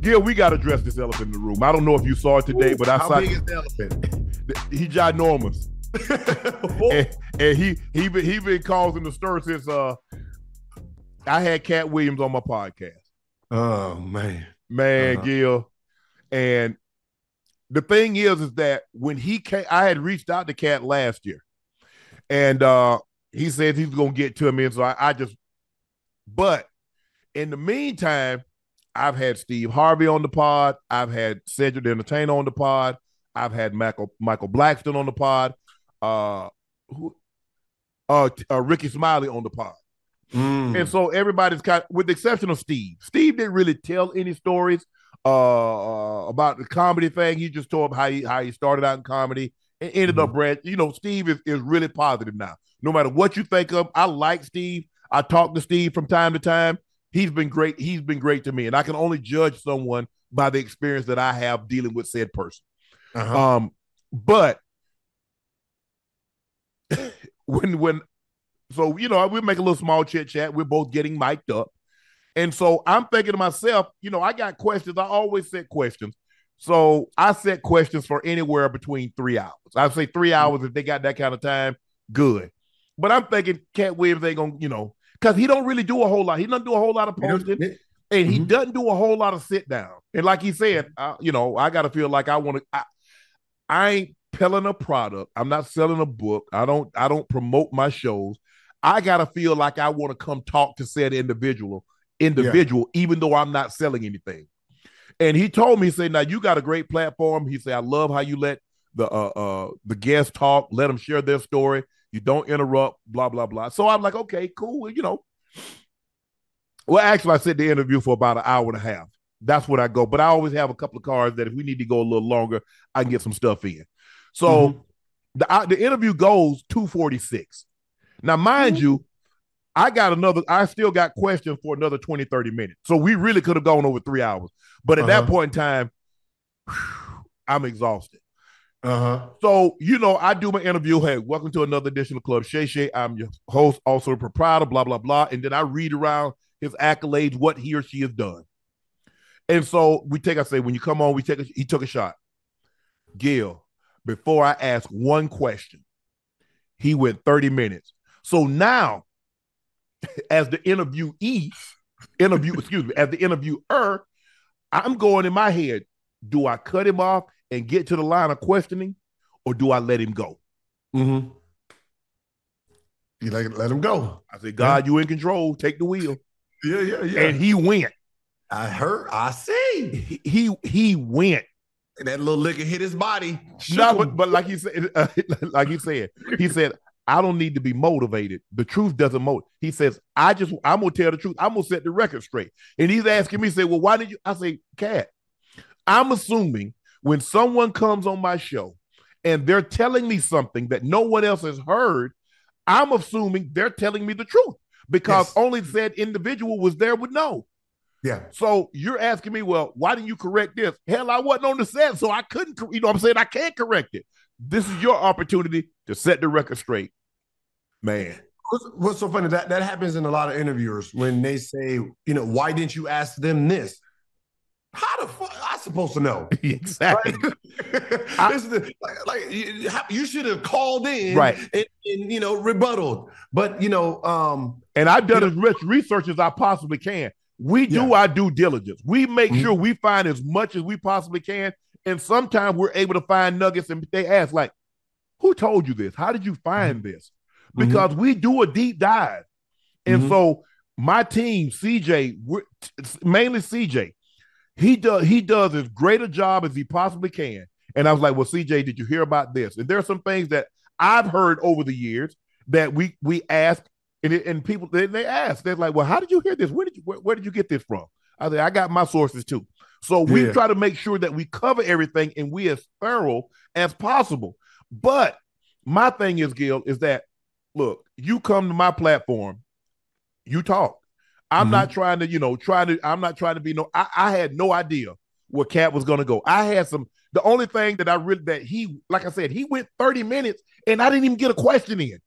Gil, we got to address this elephant in the room. I don't know if you saw it today, Ooh, but I how saw big is the elephant? he ginormous. and, and he he been he been causing the stir since uh I had Katt Williams on my podcast. oh man. Man, Uh-huh. Gil. And the thing is, is that when he came, I had reached out to Katt last year, and uh he said he's gonna get to me, and so I, I just. But in the meantime, I've had Steve Harvey on the pod. I've had Cedric the Entertainer on the pod. I've had Michael Michael Blackson on the pod. Uh, who, uh, uh Rickey Smiley on the pod. Mm. And so everybody's kind with the exception of Steve. Steve didn't really tell any stories uh, uh, about the comedy thing. He just told how he how he started out in comedy and ended up brand. You know, Steve is, is really positive now. No matter what you think of, I like Steve. I talk to Steve from time to time. He's been great. He's been great to me, and I can only judge someone by the experience that I have dealing with said person. Uh-huh. Um, but when when so you know we make a little small chit chat. We're both getting mic'd up, and so I'm thinking to myself, you know, I got questions. I always set questions. So I set questions for anywhere between three hours. I'd say three hours if they got that kind of time, good. But I'm thinking Katt Williams ain't gonna, you know, because he don't really do a whole lot. He doesn't do a whole lot of posting and he Mhm. doesn't do a whole lot of sit down. And like he said, uh, you know, I got to feel like I want to. I, I ain't peddling a product. I'm not selling a book. I don't. I don't promote my shows. I got to feel like I want to come talk to said individual, individual, even though I'm not selling anything. And he told me, he said, "Now you got a great platform." He said, "I love how you let the uh, uh the guests talk, let them share their story. You don't interrupt, blah blah blah." So I'm like, "Okay, cool." You know, well, actually, I set the interview for about an hour and a half. That's what I go. But I always have a couple of cards that if we need to go a little longer, I can get some stuff in. So the I, the interview goes 246. Now, mind you, I got another, I still got questions for another 20, 30 minutes. So we really could have gone over three hours. But at that Uh-huh. point in time, I'm exhausted. Uh-huh. So, you know, I do my interview. Hey, welcome to another edition of Club Shay Shay. I'm your host, also a proprietor, blah, blah, blah. And then I read around his accolades, what he or she has done. And so we take, I say, when you come on, we take a, he took a shot. Gil, before I ask one question, he went 30 minutes. So now, as the interviewee, interview, excuse me, as the interviewer, I'm going in my head, do I cut him off and get to the line of questioning, or do I let him go? Mm-hmm. You like let him go. I said, God, you in control. Take the wheel. Yeah, yeah, yeah. And he went. I heard, I see. He he, he went. And that little liquor hit his body. No, but, but like he said, uh, like he said, he said, I don't need to be motivated. The truth doesn't motivate. He says, I just, I'm gonna tell the truth. I'm gonna set the record straight. And he's asking me, say, well, why did you? I say, Katt, I'm assuming when someone comes on my show and they're telling me something that no one else has heard, I'm assuming they're telling me the truth because Yes. only said individual was there would know. yeah. So you're asking me, well, why didn't you correct this? Hell, I wasn't on the set, so I couldn't, you know I'm saying? I can't correct it. This is your opportunity to set the record straight. Man. What's, what's so funny that that happens in a lot of interviewers when they say, you know, why didn't you ask them this? How the fuck supposed to know? exactly. Right? This is the- like, like, you, you should have called in, Right. And, and, you know rebutted. But you know, um, And I've done as much research as I possibly can. We do Yeah. our due diligence. We make Mhm. sure we find as much as we possibly can. And sometimes we're able to find nuggets and they ask, like, who told you this? How did you find this? Mhm. Because we do a deep dive. And Mhm. so my team, CJ, we're, mainly CJ, he does he does as great a job as he possibly can. And I was like, well, CJ, did you hear about this? And there are some things that I've heard over the years that we we ask and, it, and people they, they ask they're like well how did you hear this where did you where, where did you get this from i say i got my sources too so we Yeah. try to make sure that we cover everything and we as thorough as possible but my thing is gil is that look you come to my platform you talk i'm Mhm. not trying to you know trying to i'm not trying to be no i, I had no idea where Katt was going to go i had some the only thing that i really that he like i said he went 30 minutes and i didn't even get a question in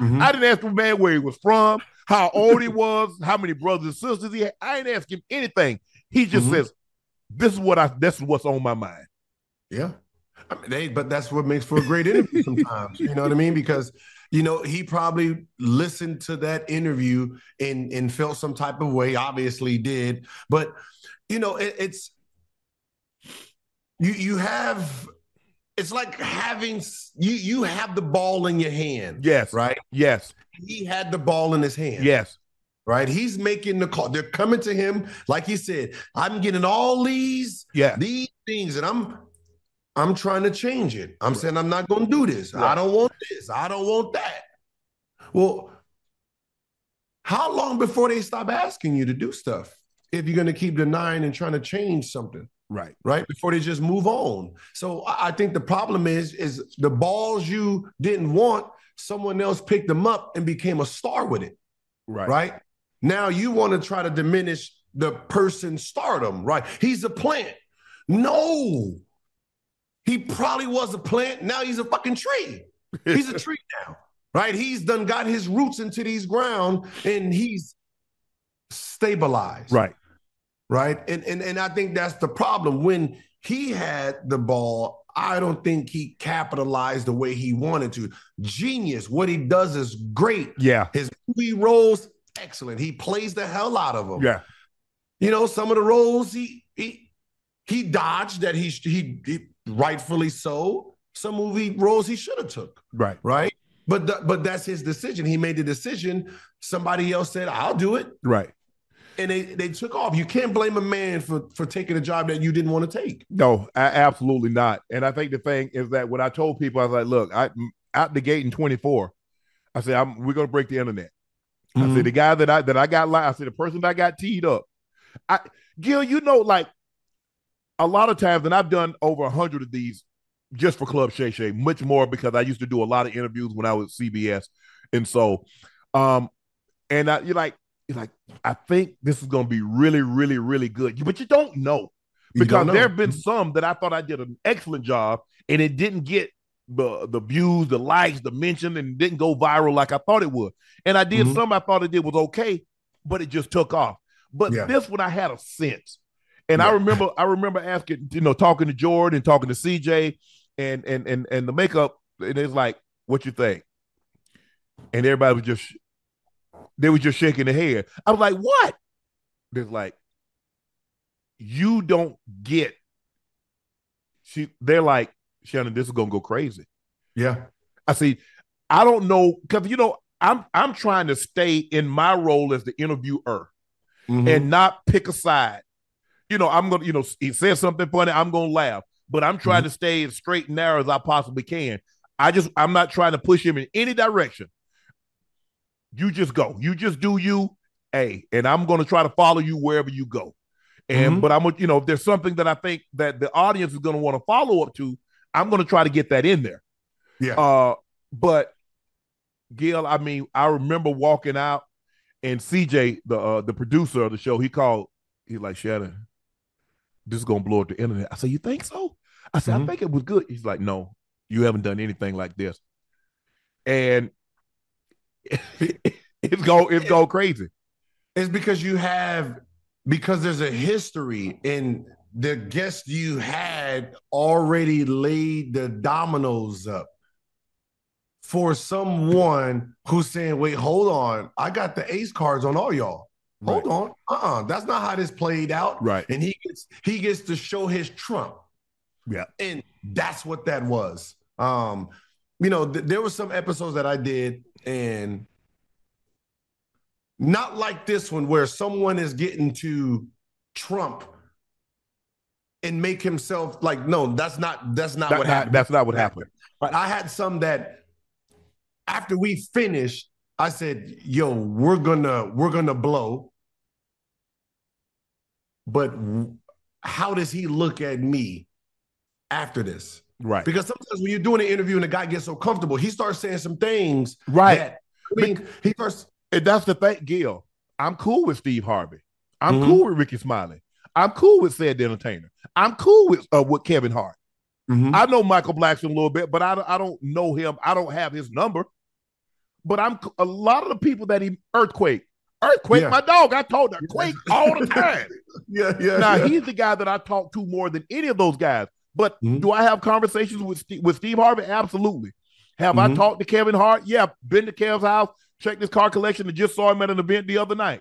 mhm. I didn't ask the man where he was from, how old he was, how many brothers and sisters he had. I didn't ask him anything. He just Mhm. says, This is what I. This is what's on my mind. Yeah. I mean, they, but that's what makes for a great interview sometimes. you know what I mean? Because you know he probably listened to that interview and and felt some type of way. Obviously, did. But you know, it, it's you. You have. It's like having you. You have the ball in your hand. Yes. Right. Yes. He had the ball in his hand. Yes. Right. He's making the call. They're coming to him, like he said. I'm getting all these. Yeah. These things, and I'm I'm trying to change it. I'm saying I'm not going to do this. Right. I don't want this. I don't want that. Well, how long before they stop asking you to do stuff if you're going to keep denying and trying to change something? Right. Right. Before they just move on. So I think the problem is, is the balls you didn't want, someone else picked them up and became a star with it. Right. Right. Now you want to try to diminish the person's stardom. Right. He's a plant. No, he probably was a plant. Now he's a fucking tree. He's a tree now, right? He's done got his roots into these ground and he's stabilized. Right. Right. And and and I think that's the problem. When he had the ball, I don't think he capitalized the way he wanted to. Genius. What he does is great. Yeah. His movie roles, excellent. He plays the hell out of them. Yeah. You know, some of the roles he he he dodged that he he, he rightfully so. Some movie roles he should have took. Right. Right. But the, but that's his decision. He made the decision. Somebody else said, "I'll do it." Right. And they they took off. You can't blame a man for for taking a job that you didn't want to take. No, absolutely not. And I think the thing is that when I told people, I was like, "Look, I out the gate in 24, I said I'm, we're gonna break the internet." Mm-hmm. I said the guy that I that I got, I said the person that I got teed up. I Gil, you know, like a lot of times, and I've done over a hundred of these just for Club Shay Shay, much more because I used to do a lot of interviews when I was CBS, and so, um, and I, you're like, you're like, I think this is going to be really, really, really good, but you don't know because there have been some that I thought I did an excellent job, and it didn't get the the views, the likes, the mention, and didn't go viral like I thought it would. And I did mm-hmm. some I thought it did was okay, but it just took off. But yeah. this one I had a sense. And yeah. I remember, I remember asking, you know, talking to Jordan talking to CJ and and and and the makeup, and it's like, what you think? And everybody was just, they were just shaking their head. I was like, what? It's like, you don't get. She, they're like, Shannon, this is gonna go crazy. Yeah, I see. I don't know because you know I'm I'm trying to stay in my role as the interviewer mm-hmm. and not pick a side you know, I'm gonna, you know, he says something funny, I'm gonna laugh, but I'm trying mm-hmm. to stay as straight and narrow as I possibly can. I just, I'm not trying to push him in any direction. You just go, you just do you, hey, and I'm gonna try to follow you wherever you go. And, mm-hmm. but I'm, you know, if there's something that I think that the audience is gonna want to follow up to, I'm gonna try to get that in there. Yeah. Uh, but Gil, I mean, I remember walking out and CJ, the uh, the producer of the show, he called. He's like, Shannon, this is gonna blow up the internet. I said, You think so? I said, mm-hmm. I think it was good. He's like, No, you haven't done anything like this. And it's go it's go crazy. It's because you have because there's a history and the guest you had already laid the dominoes up for someone who's saying, wait, hold on, I got the ace cards on all y'all. Hold on. Uh-uh. That's not how this played out. Right. And he gets he gets to show his trump. Yeah. And that's what that was. Um, you know, th- there were some episodes that I did, and not like this one where someone is getting to trump and make himself like, no, that's not that's not that, what happened. That's not what happened. But I had some that after we finished, I said, yo, we're gonna we're gonna blow but how does he look at me after this? Right. Because sometimes when you're doing an interview and the guy gets so comfortable, he starts saying some things. Right. That, I mean, he starts. And that's the thing, Gil. I'm cool with Steve Harvey. I'm mm-hmm. cool with Rickey Smiley. I'm cool with said entertainer. I'm cool with uh, with Kevin Hart. Mm-hmm. I know Michael Blackson a little bit, but I, I don't know him. I don't have his number. But I'm a lot of the people that he earthquake. Earthquake, Yeah. my dog. I told her quake all the time. Yeah, yeah. now yeah. he's the guy that I talk to more than any of those guys. But Mhm. do I have conversations with Steve, with Steve Harvey? Absolutely. Have I Mhm. talked to Kevin Hart? Yeah, been to Kev's house, checked his car collection, and just saw him at an event the other night.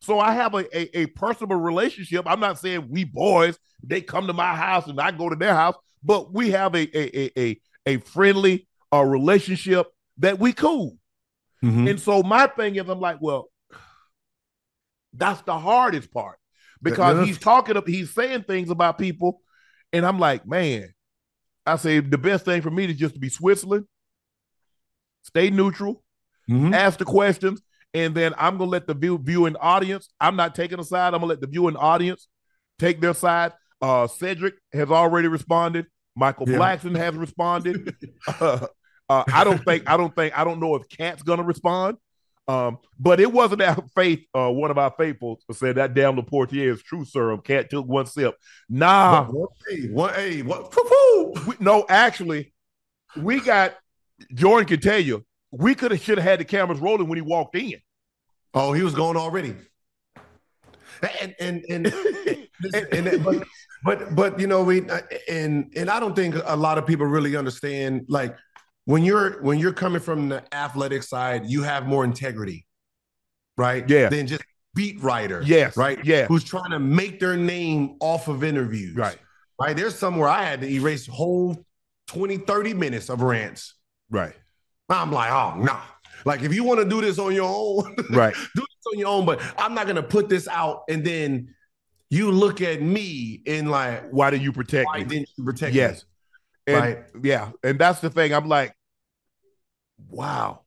So I have a, a, a personal relationship. I'm not saying we boys, they come to my house and I go to their house, but we have a a a a, a friendly uh, relationship that we cool. Mhm. And so my thing is, I'm like, well, that's the hardest part because he's talking, up, he's saying things about people, and I'm like, man, I say the best thing for me is just to be Switzerland, stay neutral, Mhm. ask the questions, and then I'm gonna let the view viewing audience. I'm not taking a side. I'm gonna let the viewing audience take their side. Uh, Cedric has already responded. Michael Yeah. Blackson has responded. uh, uh, I don't think I don't think I don't know if Katt's gonna respond. Um, but it wasn't that faith. Uh, one of our faithfuls said that damn Laportier is true, sir. Katt took one sip. Nah, What, hey, what, hey, what, no, actually, we got Jordan can tell you we could have should have had the cameras rolling when he walked in. Oh, he was going already. And and and and, and but, but but you know we and and I don't think a lot of people really understand like when you're when you're coming from the athletic side, you have more integrity, right? Yeah. Than just beat writer, yes, right? Yeah, Who's trying to make their name off of interviews, right, Right. There's somewhere I had to erase whole 20, 30 minutes of rants. right, I'm like, oh no. Like if you want to do this on your own, right. do this on your own, but I'm not gonna put this out and then you look at me and like, Why do you protect why me? didn't you protect Yes. me? And, Right. Yeah, and that's the thing. I'm like, wow.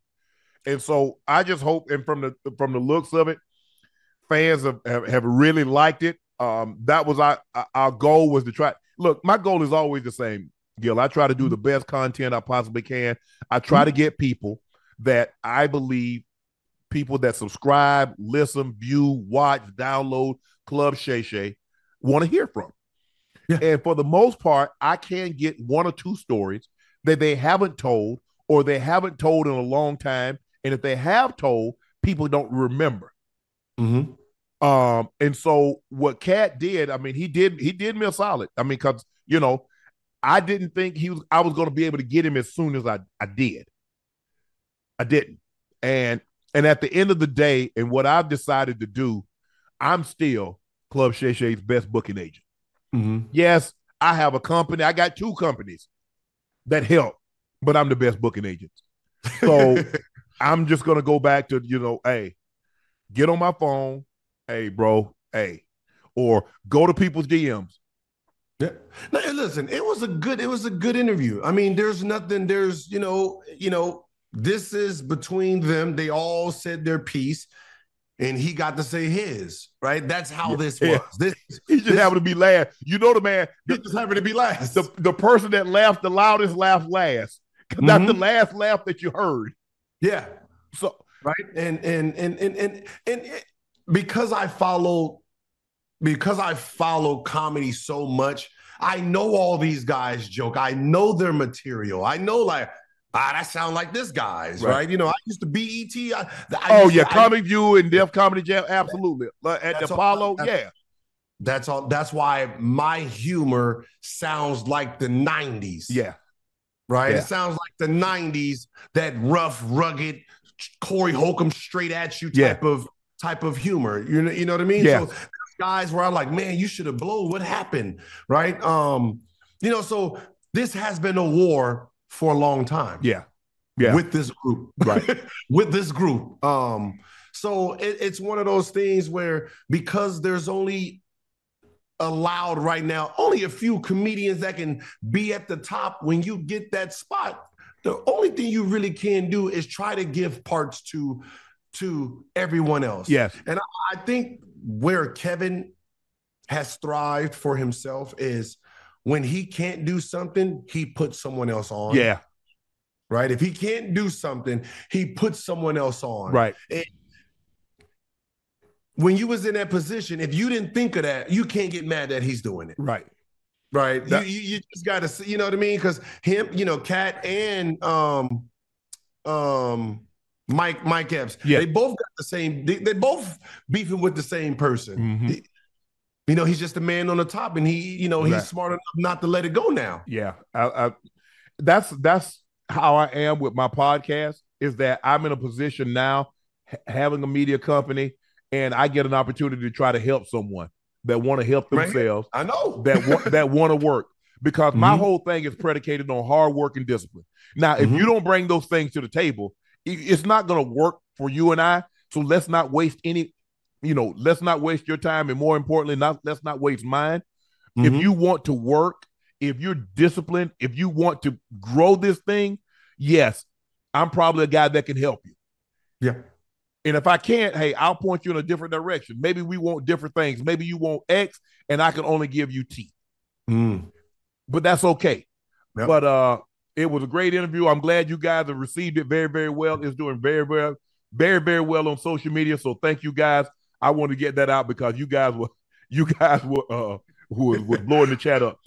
And so I just hope, and from the from the looks of it, fans have have, have really liked it. Um, that was our our goal was to try. Look, my goal is always the same, Gil. I try to do the best content I possibly can. I try to get people that I believe people that subscribe, listen, view, watch, download Club Shay Shay want to hear from. Yeah. And for the most part, I can get one or two stories that they haven't told or they haven't told in a long time. And if they have told, people don't remember. Mhm. Um, and so what Katt did, I mean, he did he did me a solid. I mean, because you know, I didn't think he was I was gonna be able to get him as soon as I, I did. I didn't. And and at the end of the day, and what I've decided to do, I'm still Club Shay Shay's best booking agent. Mhm. Yes, I have a company. I got two companies that help, but I'm the best booking agent. So I'm just gonna go back to you know, hey, get on my phone, hey, bro, hey, or go to people's DMs. Yeah. No, listen, it was a good, it was a good interview. I mean, there's nothing, there's, you know, you know, this is between them. They all said their piece, and he got to say his, right? That's how this was. Yeah. This He just This- happened to be last. You know the man, he the, just happened to be last. the, the person that laughed the loudest laughed last. That's the last laugh that you heard. yeah. So right and and and and and, and it, because i follow because i follow comedy so much i know all these guys joke i know their material i know like ah that sound like this guy's right, Right. you know i used to bet I, I oh yeah, to- I- Comic View and Def Comedy Jam, absolutely. Like, At the Apollo, that's- yeah. that's all that's why my humor sounds like the 90s Yeah. Right? Yeah. It sounds like the 90s, that rough, rugged, Corey Holcomb straight at you Yeah. type of type of humor. You know, you know what I mean? Yeah. So guys where I'm like, man, you should have blown. What happened? Right. Um, you know, so this has been a war for a long time. Yeah. Yeah. With this group. Right. with this group. Um, so it, it's one of those things where because there's only allowed right now only a few comedians that can be at the top when you get that spot the only thing you really can do is try to give parts to to everyone else Yes. And I think where kevin has thrived for himself is when he can't do something he puts someone else on Yeah. right if he can't do something he puts someone else on Right. When you was in that position, if you didn't think of that, you can't get mad that he's doing it. Right. Right. That- you, you, you just gotta see, you know what I mean? Because him, you know, Katt and um um Mike Mike Epps. Yeah. They both got the same. They, they both beefing with the same person. Mhm. He- you know, he's just a man on the top, and he, you know, he's Right. smart enough not to let it go now. Yeah, I, I, that's that's how I am with my podcast. Is that I'm in a position now, having a media company, and I get an opportunity to try to help someone that want to help Right. themselves, I know that want that want to work. Because my Mhm. whole thing is predicated on hard work and discipline. Now, if Mhm. you don't bring those things to the table, it's not going to work for you and I. So let's not waste any, you know, let's not waste your time, and more importantly, not let's not waste mine Mhm. if you want to work, if you're disciplined, if you want to grow this thing, yes, I'm probably a guy that can help you. yeah, And if I can't, hey, I'll point you in a different direction. Maybe we want different things. Maybe you want X and I can only give you T. Mm. But that's okay. Yep. But uh it was a great interview. I'm glad you guys have received it very, very well. It's doing very, very, very, very well on social media. So thank you guys. I want to get that out because you guys were you guys were uh who was, was blowing the chat up.